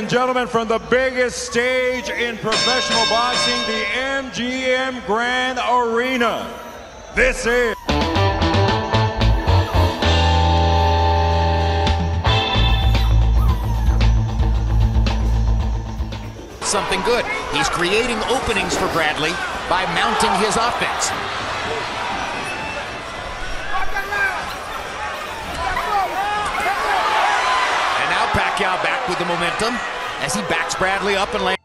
and gentlemen, from the biggest stage in professional boxing, the MGM Grand Arena. This is. Something good. He's creating openings for Bradley by mounting his offense. And now Pacquiao back with the momentum as he backs Bradley up and lands.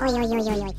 Ой-ой-ой-ой-ой.